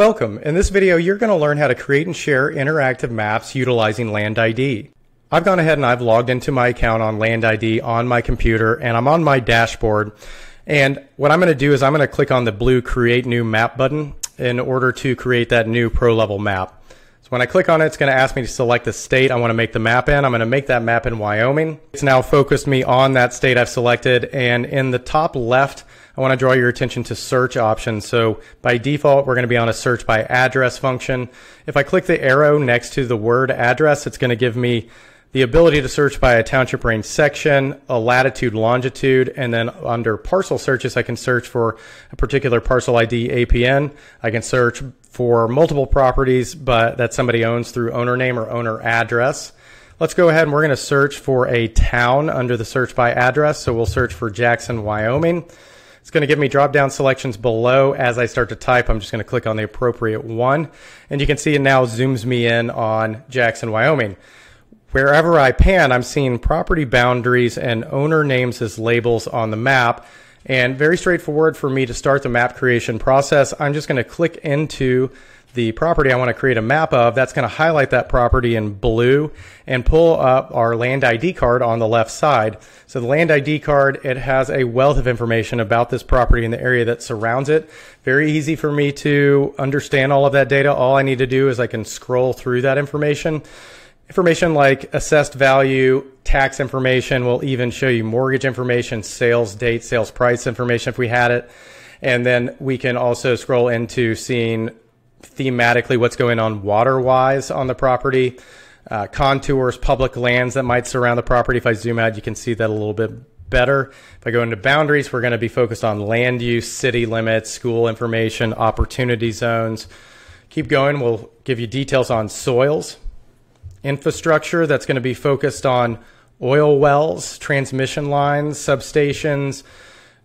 Welcome. In this video, you're going to learn how to create and share interactive maps utilizing LandID. I've gone ahead and I've logged into my account on LandID on my computer and I'm on my dashboard. And what I'm going to do is I'm going to click on the blue create new map button in order to create that new pro level map. So when I click on it, it's going to ask me to select the state I want to make the map in. I'm going to make that map in Wyoming. It's now focused me on that state I've selected. And in the top left, I want to draw your attention to search options. So by default, we're going to be on a search by address function. If I click the arrow next to the word address, it's going to give me the ability to search by a township range section, a latitude, longitude, and then under parcel searches, I can search for a particular parcel ID APN. I can search for multiple properties, but that somebody owns through owner name or owner address. Let's go ahead and we're going to search for a town under the search by address. So we'll search for Jackson, Wyoming. It's going to give me drop down selections below as I start to type. I'm just going to click on the appropriate one. And you can see it now zooms me in on Jackson, Wyoming. Wherever I pan, I'm seeing property boundaries and owner names as labels on the map. And very straightforward for me to start the map creation process. I'm just going to click into the property I want to create a map of, that's going to highlight that property in blue and pull up our land ID card on the left side. So the land ID card, it has a wealth of information about this property and the area that surrounds it. Very easy for me to understand all of that data. All I need to do is I can scroll through that information. Information like assessed value, tax information will even show you mortgage information, sales date, sales price information if we had it. And then we can also scroll into seeing thematically what's going on water wise on the property, uh, contours, public lands that might surround the property. If I zoom out, you can see that a little bit better. If I go into boundaries, we're going to be focused on land use, city limits, school information, opportunity zones. Keep going. We'll give you details on soils, infrastructure that's going to be focused on oil wells, transmission lines, substations,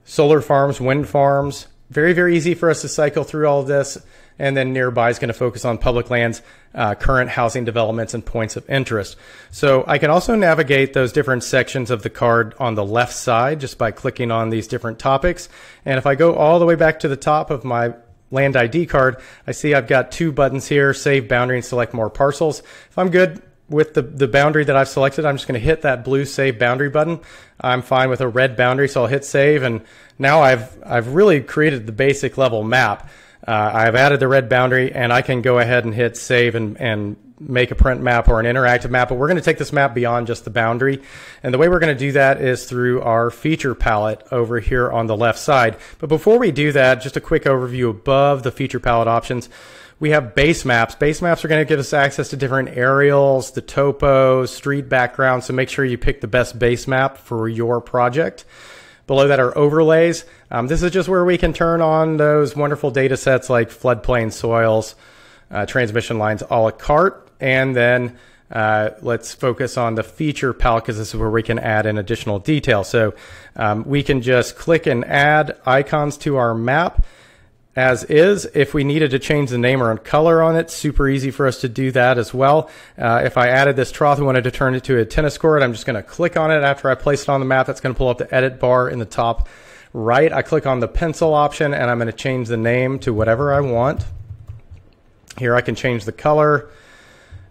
solar farms, wind farms. Very, very easy for us to cycle through all this and then nearby is going to focus on public lands, uh, current housing developments, and points of interest. So I can also navigate those different sections of the card on the left side just by clicking on these different topics. And if I go all the way back to the top of my land ID card, I see I've got two buttons here, save boundary and select more parcels. If I'm good with the, the boundary that I've selected, I'm just going to hit that blue save boundary button. I'm fine with a red boundary, so I'll hit save. And now I've, I've really created the basic level map. Uh, I've added the red boundary and I can go ahead and hit save and, and make a print map or an interactive map, but we're going to take this map beyond just the boundary. And the way we're going to do that is through our feature palette over here on the left side. But before we do that, just a quick overview above the feature palette options. We have base maps. Base maps are going to give us access to different aerials, the topo, street background. So make sure you pick the best base map for your project. Below that are overlays. Um, this is just where we can turn on those wonderful data sets like floodplain soils, uh, transmission lines a la carte. And then uh, let's focus on the feature palette because this is where we can add in additional detail. So um, we can just click and add icons to our map as is. If we needed to change the name or color on it, super easy for us to do that as well. Uh, if I added this trough and wanted to turn it to a tennis court, I'm just going to click on it after I place it on the map. That's going to pull up the edit bar in the top right. I click on the pencil option and I'm going to change the name to whatever I want. Here I can change the color.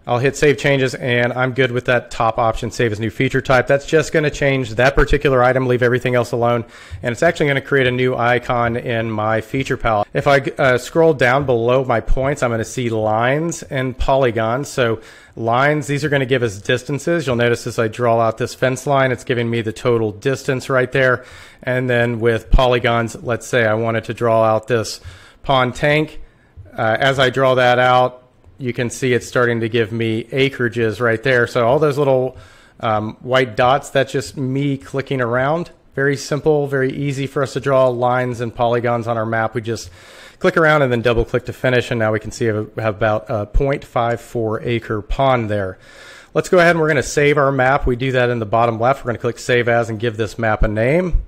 I'll hit save changes and I'm good with that top option, save as new feature type. That's just going to change that particular item, leave everything else alone. And it's actually going to create a new icon in my feature palette. If I uh, scroll down below my points, I'm going to see lines and polygons. So lines, these are going to give us distances. You'll notice as I draw out this fence line, it's giving me the total distance right there. And then with polygons, let's say I wanted to draw out this pond tank. Uh, as I draw that out, you can see it's starting to give me acreages right there. So all those little um, white dots, that's just me clicking around. Very simple, very easy for us to draw lines and polygons on our map. We just click around and then double click to finish. And now we can see we have about a 0.54 acre pond there. Let's go ahead and we're going to save our map. We do that in the bottom left. We're going to click Save As and give this map a name.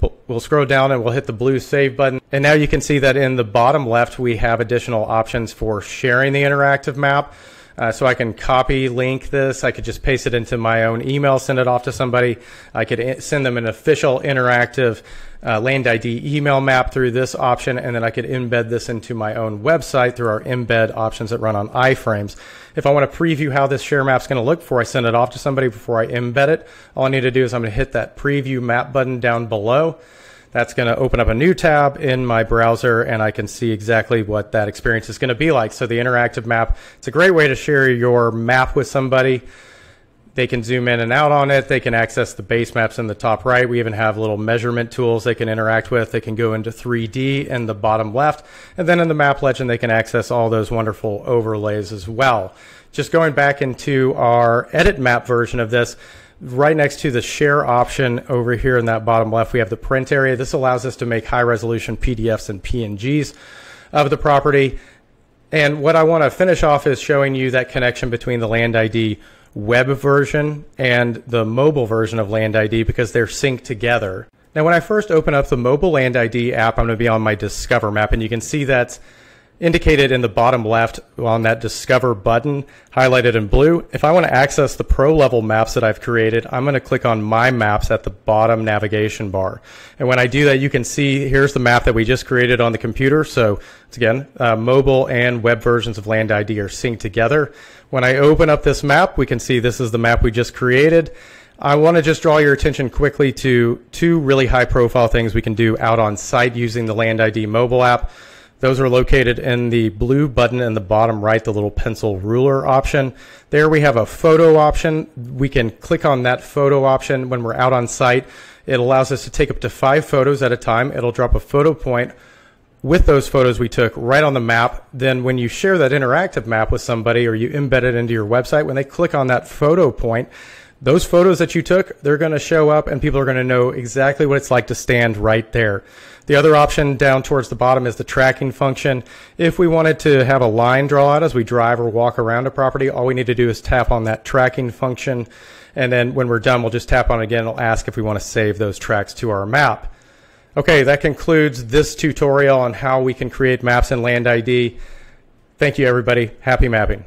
We'll scroll down and we'll hit the blue save button. And now you can see that in the bottom left, we have additional options for sharing the interactive map. Uh, so I can copy link this. I could just paste it into my own email, send it off to somebody. I could send them an official interactive uh, land ID email map through this option, and then I could embed this into my own website through our embed options that run on iframes. If I want to preview how this share map is going to look before I send it off to somebody before I embed it, all I need to do is I'm going to hit that preview map button down below. That's going to open up a new tab in my browser and I can see exactly what that experience is going to be like. So the interactive map, it's a great way to share your map with somebody. They can zoom in and out on it. They can access the base maps in the top right. We even have little measurement tools they can interact with. They can go into 3D in the bottom left. And then in the map legend, they can access all those wonderful overlays as well. Just going back into our edit map version of this, right next to the share option over here in that bottom left, we have the print area. This allows us to make high resolution PDFs and PNGs of the property. And what I want to finish off is showing you that connection between the Land ID web version and the mobile version of Land ID because they're synced together. Now, when I first open up the mobile Land ID app, I'm going to be on my Discover map, and you can see that's indicated in the bottom left on that Discover button, highlighted in blue. If I want to access the pro level maps that I've created, I'm going to click on My Maps at the bottom navigation bar. And when I do that, you can see here's the map that we just created on the computer. So it's again, uh, mobile and web versions of Land ID are synced together. When I open up this map, we can see this is the map we just created. I want to just draw your attention quickly to two really high profile things we can do out on site using the Land ID mobile app. Those are located in the blue button in the bottom right, the little pencil ruler option. There we have a photo option. We can click on that photo option when we're out on site. It allows us to take up to five photos at a time. It'll drop a photo point with those photos we took right on the map. Then when you share that interactive map with somebody or you embed it into your website, when they click on that photo point, those photos that you took, they're going to show up and people are going to know exactly what it's like to stand right there. The other option down towards the bottom is the tracking function. If we wanted to have a line draw out as we drive or walk around a property, all we need to do is tap on that tracking function. And then when we're done, we'll just tap on it again. And it'll ask if we want to save those tracks to our map. Okay, that concludes this tutorial on how we can create maps in Land ID. Thank you, everybody. Happy mapping.